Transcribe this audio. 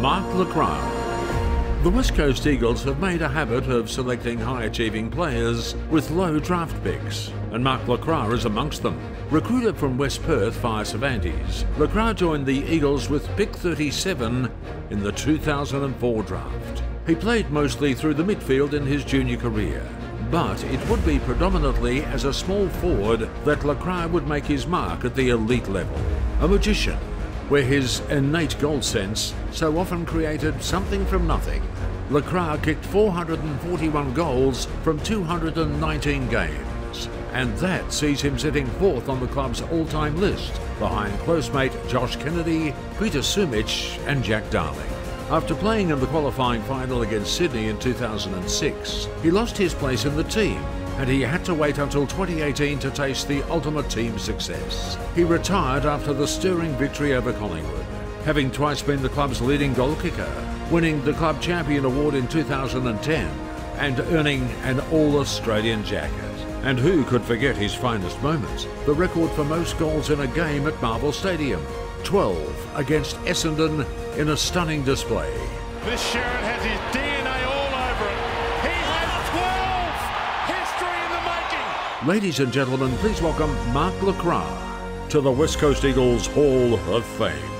Mark LeCras. The West Coast Eagles have made a habit of selecting high achieving players with low draft picks, and Mark LeCras is amongst them. Recruited from West Perth via Cervantes, LeCras joined the Eagles with pick 37 in the 2004 draft. He played mostly through the midfield in his junior career, but it would be predominantly as a small forward that LeCras would make his mark at the elite level. A magician, where his innate goal sense so often created something from nothing. LeCras kicked 441 goals from 219 games, and that sees him sitting fourth on the club's all-time list, behind close mate Josh Kennedy, Peter Sumich and Jack Darling. After playing in the qualifying final against Sydney in 2006, he lost his place in the team and he had to wait until 2018 to taste the ultimate team success. He retired after the stirring victory over Collingwood, having twice been the club's leading goal kicker, winning the Club Champion Award in 2010 and earning an All-Australian jacket. And who could forget his finest moments? The record for most goals in a game at Marvel Stadium, 12 against Essendon in a stunning display. This Sherrin has his Ladies and gentlemen, please welcome Mark LeCras to the West Coast Eagles Hall of Fame.